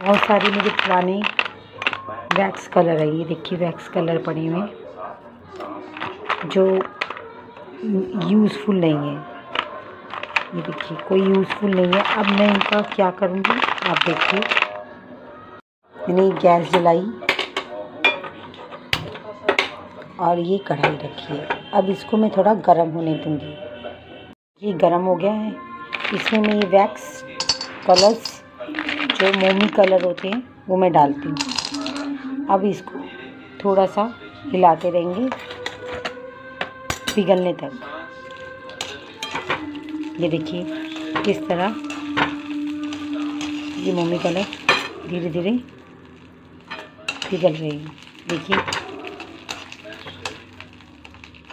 बहुत सारी मेरे पुराने वैक्स कलर है ये, देखिए वैक्स कलर पड़े हुए जो यूज़फुल नहीं है। ये देखिए, कोई यूज़फुल नहीं है। अब मैं इनका क्या करूँगी? आप देखिए। मैंने गैस जलाई। और ये कढ़ाई रखी है। अब इसको मैं थोड़ा गर्म होने दूँगी। ये गर्म हो गया है। इसमें मैं ये वैक्स कलर्स जो मोमी कलर होते हैं, वो मैं डालती हूँ। अब इसको थोड़ा सा हिलाते रहेंगे, पिघलने तक। ये देखिए किस तरह ये मोमी कलर धीरे धीरे पिघल रही है। देखिए,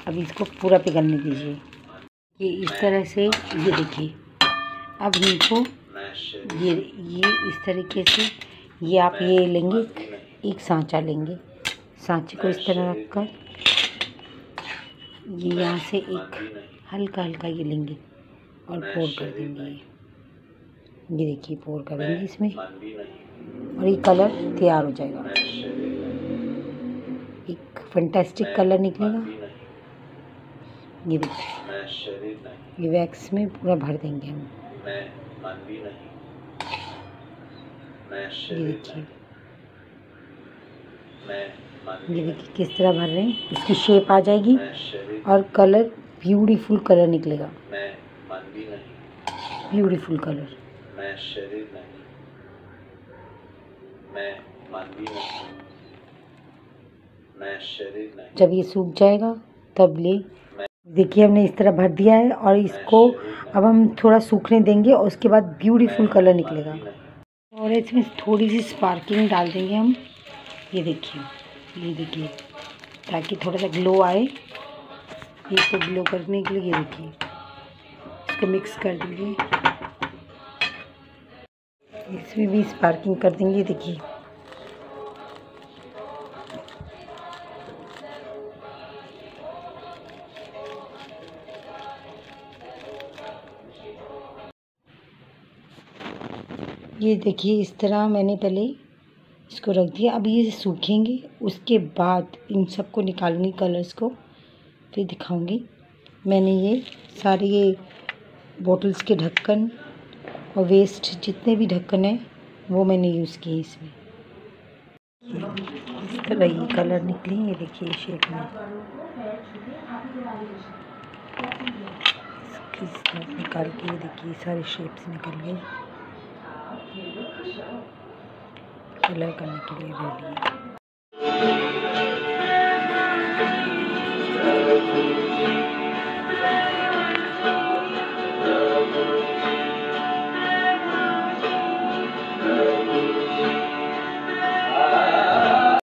अब इसको पूरा पिघलने दीजिए। ये इस तरह से, ये देखिए, अब इनको ये ये इस तरीके से, ये आप ये लेंगे, एक सांचा लेंगे। सांचे को इस तरह रखकर, ये यहाँ से एक हल्का हल्का ये लेंगे और पोर कर देंगे ये। देखिए, पोर कर देंगे इसमें। और ये कलर तैयार हो जाएगा। एक फंटेस्टिक कलर निकलेगा। ये देखिए, ये वैक्स में पूरा भर देंगे हम। ये देखिए ये देखिए किस तरह भर रहे हैं इसकी शेप आ जाएगी और कलर ब्यूटीफुल कलर निकलेगा। ब्यूटीफुल कलर जब ये सूख जाएगा तब ले देखिए, हमने इस तरह भर दिया है और इसको अब हम थोड़ा सूखने देंगे और उसके बाद ब्यूटीफुल कलर निकलेगा। और इसमें थोड़ी सी स्पार्किंग डाल देंगे हम। ये देखिए ये देखिए, ताकि थोड़ा सा ग्लो आए। ये ग्लो करने के लिए ये देखिए, इसको मिक्स कर देंगे। इसमें भी स्पार्किंग कर देंगे देखिए। ये देखिए, इस तरह मैंने पहले इसको रख दिया। अब ये सूखेंगे, उसके बाद इन सबको निकालूँगी कलर्स को फिर दिखाऊँगी। मैंने ये सारे ये बॉटल्स के ढक्कन और वेस्ट जितने भी ढक्कन हैं, वो मैंने यूज़ किए इसमें। इस तरह ये कलर निकले, ये देखिए शेप में। निकाल के देखिए, सारे शेप्स निकल गए। कलर करने के लिए रेडी है।